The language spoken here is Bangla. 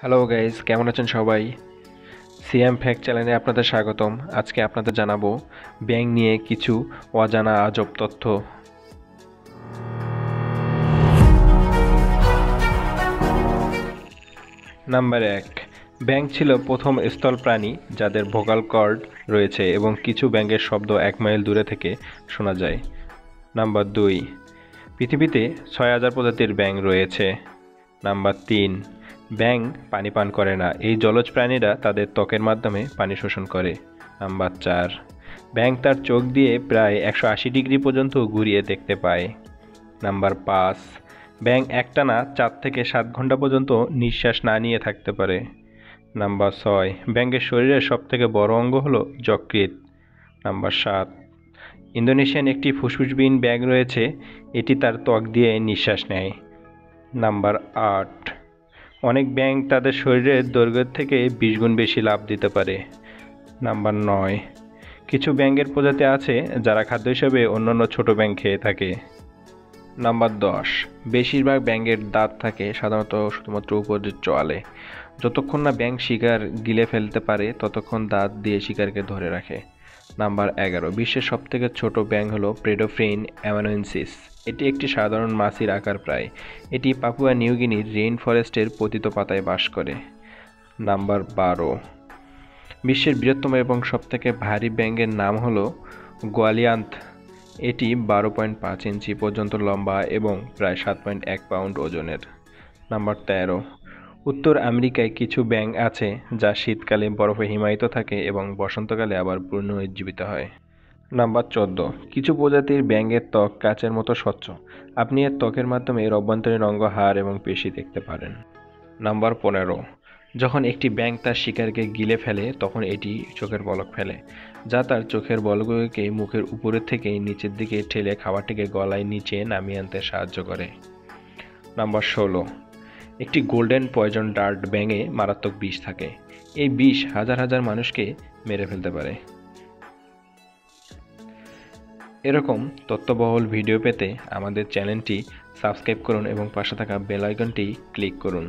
হ্যালো গাইজ কেমন আছেন সবাই? সিএম ফ্যাক্ট চ্যানেলে আপনাদের স্বাগতম। আজকে আপনাদের জানাব ব্যাংক নিয়ে কিছু অজানা আজব তথ্য। নাম্বার এক, ব্যাংক ছিল প্রথম স্থল প্রাণী যাদের ভোকাল কর্ড রয়েছে এবং কিছু ব্যাঙের শব্দ এক মাইল দূরে থেকে শোনা যায়। নাম্বার দুই, পৃথিবীতে ছয় হাজার প্রজাতির ব্যাঙ রয়েছে। নাম্বার তিন ব্যাঙ পানি পান করে না। এই জলজ প্রাণীরা তাদের ত্বকের মাধ্যমে পানি শোষণ করে। নাম্বার চার, ব্যাঙ তার চোখ দিয়ে প্রায় একশো আশি ডিগ্রি পর্যন্ত ঘুরিয়ে দেখতে পায়। নাম্বার পাঁচ, ব্যাঙ একটানা চার থেকে সাত ঘণ্টা পর্যন্ত নিঃশ্বাস না নিয়ে থাকতে পারে। নাম্বার ছয়, ব্যাঙের শরীরের সবথেকে বড় অঙ্গ হলো যকৃত নাম্বার সাত, ইন্দোনেশিয়ান একটি ফুসফুসবিহীন ব্যাগ রয়েছে, এটি তার ত্বক দিয়ে নিঃশ্বাস নেয়। নাম্বার আট অনেক ব্যাংক তাদের শরীরের দৈর্ঘ্যের থেকে বিশ গুণ বেশি লাভ দিতে পারে। নাম্বার নয়, কিছু ব্যাংকের প্রজাতি আছে যারা খাদ্য হিসেবে অন্যান্য ছোট ব্যাংক খেয়ে থাকে। নাম্বার দশ, বেশিরভাগ ব্যাঙের দাঁত থাকে সাধারণত শুধুমাত্র উপরের চোয়ালে যতক্ষণ না ব্যাঙ শিকার গিলে ফেলতে পারে, ততক্ষণ দাঁত দিয়ে শিকারকে ধরে রাখে। নাম্বার এগারো, বিশ্বের সবথেকে ছোট ব্যাঙ হলো প্রেডোফ্রেইন অ্যামানোইনসিস এটি একটি সাধারণ মাছির আকার প্রায়। এটি পাপুয়া নিউগিনির রেইন ফরেস্টের পতিত পাতায় বাস করে। নাম্বার বারো। বিশ্বের বৃহত্তম এবং সবথেকে ভারী ব্যাঙের নাম হল গোয়ালিয়ান্থ। এটি বারো পয়েন্ট পাঁচ ইঞ্চি পর্যন্ত লম্বা এবং প্রায় সাত পয়েন্ট এক পাউন্ড ওজনের। নাম্বার তেরো। উত্তর আমেরিকায় কিছু ব্যাঙ আছে যা শীতকালে বরফে হিমায়িত থাকে এবং বসন্তকালে আবার পুনরুজ্জীবিত হয়। নাম্বার চোদ্দ। কিছু প্রজাতির ব্যাঙের ত্বক কাচের মতো স্বচ্ছ। আপনি এর ত্বকের মাধ্যমে এর অভ্যন্তরীণ অঙ্গ, হাড় এবং পেশি দেখতে পারেন। নাম্বার পনেরো। যখন একটি ব্যাঙ তার শিকারকে গিলে ফেলে, তখন এটি চোখের বলক ফেলে, যা তার চোখের বলগুলোকে মুখের উপরের থেকে নিচের দিকে ঠেলে খাবারটিকে গলায় নিচে নামিয়ে আনতে সাহায্য করে। নাম্বার ষোলো। একটি গোল্ডেন পয়জন ডার্ট ব্যাঙে মারাত্মক বিষ থাকে। এই বিষ হাজার হাজার মানুষকে মেরে ফেলতে পারে। এরকম তথ্যবহল ভিডিও পেতে আমাদের চ্যানেলটি সাবস্ক্রাইব করুন এবং পাশে থাকা বেল আইকনটি ক্লিক করুন।